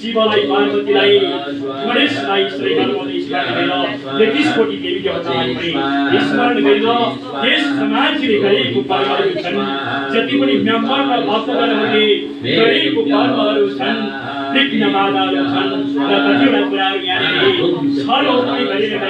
शिवलाई पार्वतीलाई गणेशलाई श्री गणपति स्मरण गरेर तेत्तिस कोटी देवी देवतालाई पनि स्मरण गरेर यस समाजले गरेको कर्महरू छन्। जति पनि मेम्बर र भक्तगणहरूले गरेको कर्महरू छन् विघ्न बाधाहरू छन् र कतिवटा कुराहरू यहाँनिर थिए देवतालाई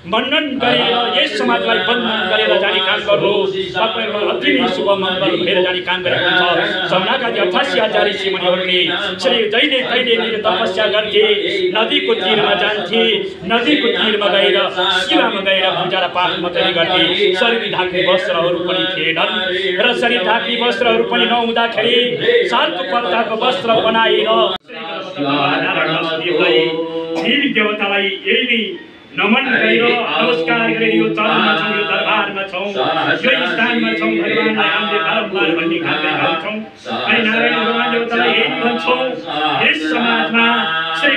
मन्डन गरेर यस समाजलाई बन्धन गरेर जाने काम गर्नुहोस् तपाईँहरूलाई अति नै शुभ मङ्गल भएर जाने काम गरेको हुन्छ सम्राटका अठासी ऋषि मुनिहरूले श्री जहिले तहिले मेरो तपस्या गर्थे। नदीको तिरमा जान्थे। नदीको तिरमा गएर शिलामा गएर पूजा र पाठ मात्रै गर्थे। शरीर ढाक्ने वस्त्रहरू पनि थिएनन् र शरीर ढाक्ने वस्त्रहरू पनि नहुँदाखेरि सालको पत्ताको वस्त्र बनाएर देवी देवतालाई यही नै नमन गरेर नमस्कार गरेर यो चरणमा छौँ यो दरबारमा छौँ। यो स्थानमा छौँ भगवान्लाई हामीले बारम्बार भन्ने काम गरेका छौँ। अनि नारायण भगवान् देवतालाई यही भन्छौँ यस समाजमा श्री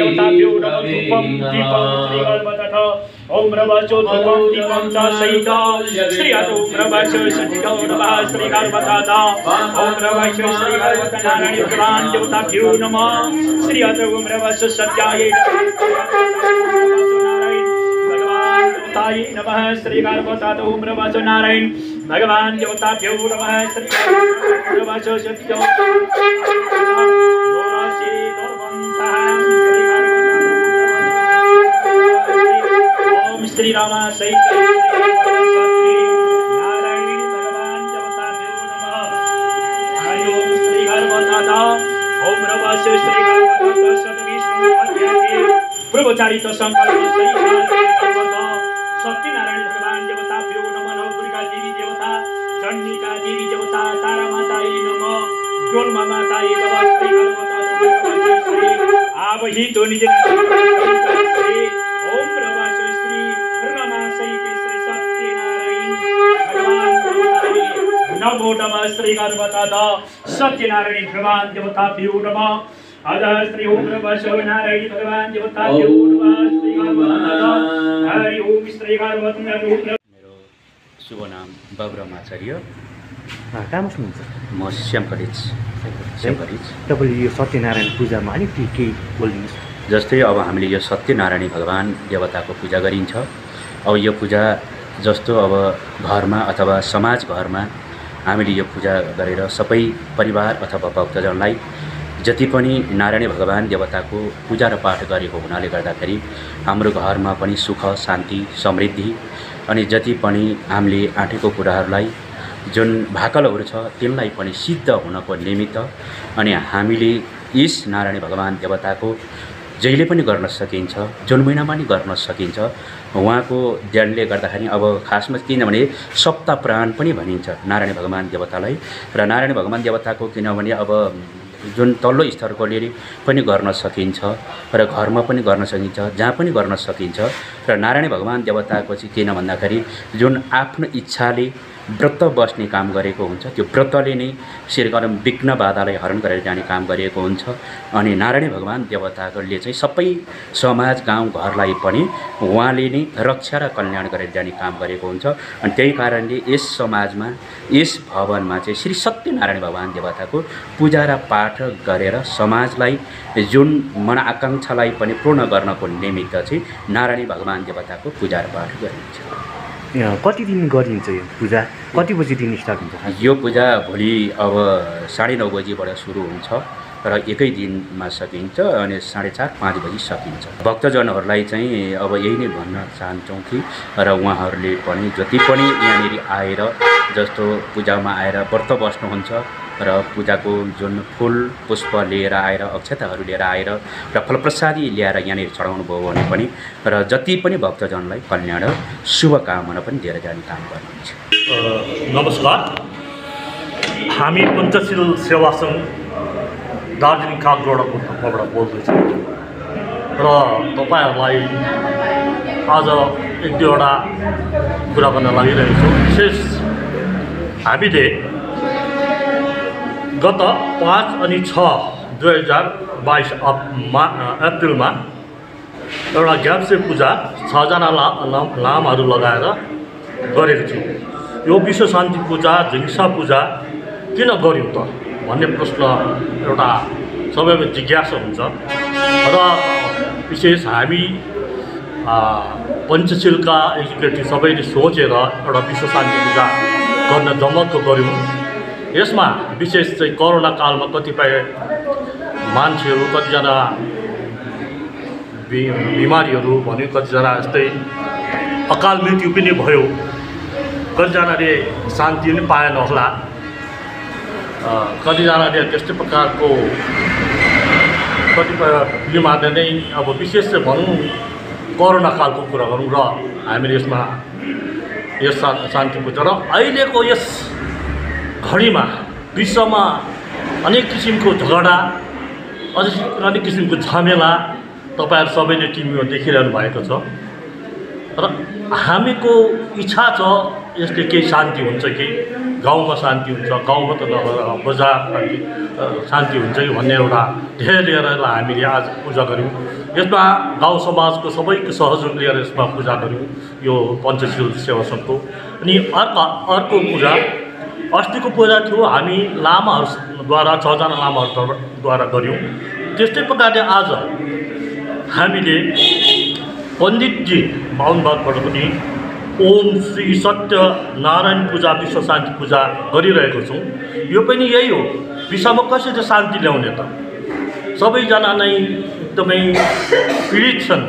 देवताभ्यो नमः धूपं दीपं श्रीगणपतथ ॐ नमश्चो धूपं दीपं श्री अतो नमश्चो सचितो नमः। श्रीगणपतथ ॐ नमश्चो श्रीगणपत श्री अतो नमश्चो सत्याय नारायण भगवान् देवताभ्यो नमः। श्री नमश्चो सत्यो श्री पूर्वचारित सत्यनारायण भगवान देवताभ्यो नमः नव दुर्गा देवी देवता चण्डिका देवी देवता तारा माताई नमः माताई नमः श्री गणपतथ श्री आवहि तो निज नमः श्री गणपतथ सत्यनारायण भगवान देवताभ्यो नमः अतः श्री ओम शिवनारायण भगवान देवताभ्यो नमः श्री गणपतथ हरि ओम गणपतथ मेरो शुभ नाम बाबुराम आचार्य कहाँ बस्नुहुन्छ म श्यामकरिज श्यामकरिज तपाईँले यो सत्यनारायण पूजामा अलिकति केही बोलिदिनुहोस्? जस्तै अब हामीले यो सत्यनारायणी भगवान् देवताको पूजा गरिन्छ। अब यो पूजा जस्तो अब घरमा अथवा समाज घरमा हामीले यो पूजा गरेर सबै परिवार अथवा भक्तजनलाई जति पनि नारायणी भगवान् देवताको पूजा र पाठ गरेको हुनाले गर्दाखेरि हाम्रो घरमा पनि सुख शान्ति समृद्धि अनि जति पनि हामीले आँटेको कुराहरूलाई जुन भाकलहरू छ तिनलाई पनि सिद्ध हुनको निमित्त अनि हामीले यस नारायणी भगवान् देवताको जहिले पनि गर्न सकिन्छ जुन महिनामा नि गर्न सकिन्छ उहाँको ज्ञानले गर्दाखेरि अब खासमा किनभने सप्त प्राण पनि भनिन्छ नारायण भगवान् देवतालाई र नारायण भगवान् देवताको किनभने अब जुन तल्लो स्तरकोले पनि गर्न सकिन्छ र घरमा पनि गर्न सकिन्छ जहाँ पनि गर्न सकिन्छ र नारायण भगवान् देवताको चाहिँ किन भन्दाखेरि जुन आफ्नो इच्छाले व्रत बस्ने काम गरेको हुन्छ। त्यो व्रतले नै श्रीगरम विघ्न बाधालाई हरण गरेर जाने काम गरिएको हुन्छ। अनि नारायण भगवान् देवताहरूले चाहिँ सबै समाज गाउँ घरलाई पनि उहाँले नै रक्षा र कल्याण गरेर जाने काम गरेको हुन्छ। अनि त्यही कारणले यस समाजमा यस भवनमा चाहिँ श्री सत्यनारायण भगवान् देवताको पूजा र पाठ गरेर समाजलाई जुन मनआकाङ्क्षालाई पनि पूर्ण गर्नको निमित्त चाहिँ नारायणी भगवान् देवताको पूजा र पाठ गरिन्छ। कति दिन गरिन्छ यो पूजा? कति बजीदेखि स्टार्ट हुन्छ? यो पूजा भोलि अब साढे नौ बजीबाट सुरु हुन्छ र एकै दिनमा सकिन्छ अनि साढे चार पाँच बजी सकिन्छ। भक्तजनहरूलाई चाहिँ अब यही नै भन्न चाहन्छौँ कि र उहाँहरूले पनि जति पनि यहाँनिर आएर जस्तो पूजामा आएर व्रत बस्नुहुन्छ र पूजाको जुन फुल पुष्प लिएर आएर अक्षताहरू लिएर आएर र फलप्रसादी ल्याएर यहाँनिर चढाउनु भयो भने पनि र जति पनि भक्तजनलाई कल्याण शुभकामना पनि दिएर जाने काम गर्नुहुन्छ। नमस्कार। हामी पञ्चशील सेवा सङ्घ दार्जिलिङ तर्फबाट बोल्दैछौँ र तपाईँहरूलाई आज एक दुईवटा कुरा गर्न लागिरहेको छु। विशेष हामीले गत पाँच अनि छ दुई हजार बाइस अप्रिलमा एउटा ग्याप्से पूजा छजना ला लाम- लामहरू लगाएर गरेको थियौँ। यो विश्व शान्ति पूजा झिङ्सा पूजा किन गऱ्यौँ त भन्ने प्रश्न एउटा सबैमा जिज्ञासा हुन्छ। र विशेष हामी पञ्चशीलका एक्जिक्युटिभ सबैले सोचेर एउटा विश्व शान्ति पूजा गर्न जमक्क गऱ्यौँ। यसमा विशेष चाहिँ कोरोना कालमा कतिपय मान्छेहरू कतिजना बि बिमारीहरू भन्यो कतिजना यस्तै अकाल मृत्यु पनि भयो। कतिजनाले शान्ति पनि पाएन होला। कतिजनाले त्यस्तै प्रकारको कतिपय फिल्महरूले नै अब विशेष चाहिँ भनौँ कोरोना कालको कुरा गरौँ र हामीले यसमा यस शान्ति पूजा र अहिलेको यस घडीमा विश्वमा अनेक किसिमको झगडा अझै अनेक किसिमको झमेला तपाईँहरू सबैले टिभीमा देखिरहनु भएको छ। र हामीको इच्छा छ यसले केही शान्ति हुन्छ कि? गाउँमा शान्ति हुन्छ गाउँमा त बजार शान्ति हुन्छ कि भन्ने एउटा ध्येय लिएर हामीले आज पूजा गऱ्यौँ। यसमा गाउँ समाजको सबैको सहयोग लिएर यसमा पूजा गऱ्यौँ यो पञ्चशील सेवा सङ्घको। अनि अर्को अर्को पूजा अस्तिको पूजा थियो हामी लामाहरूद्वारा छजना लामाहरूद्वारा गऱ्यौँ। त्यस्तै प्रकारले आज हामीले पण्डितजी बाहुनबागबाट पनि ओम श्री सत्य नारायण पूजा विश्व शान्ति पूजा गरिरहेको छौँ। यो पनि यही हो विश्वमा कसरी शान्ति ल्याउने त? सबैजना नै एकदमै पीडित छन्।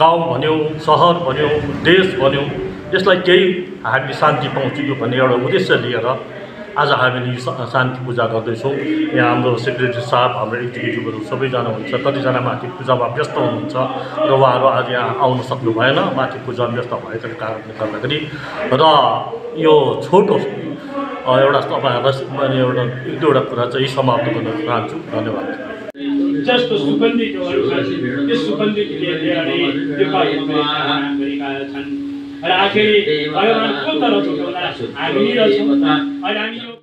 गाउँ भन्यौँ सहर भन्यौँ देश भन्यौँ यसलाई केही हामीले शान्ति पाउँछौँ यो भन्ने एउटा उद्देश्य लिएर आज हामीले यो शान्ति पूजा गर्दैछौँ। यहाँ हाम्रो सेक्रेटरी साहब हाम्रो एक्जिक्युटिभहरू सबैजना हुन्छ कतिजना माथि पूजामा व्यस्त हुनुहुन्छ र उहाँहरू आज यहाँ आउन सक्नु भएन। माथि पूजामा व्यस्त भएको कारणले गर्दाखेरि र यो छोटो एउटा तपाईँहरूलाई मैले एउटा एक दुईवटा कुरा चाहिँ समाप्त गर्न चाहन्छु। धन्यवाद। जस्तो त्यो सुगन्धित र आखिरी भगवान् को तरफ होला? हामी नै रहेछौँ अनि हामी यो